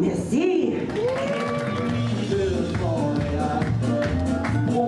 Merci. Mon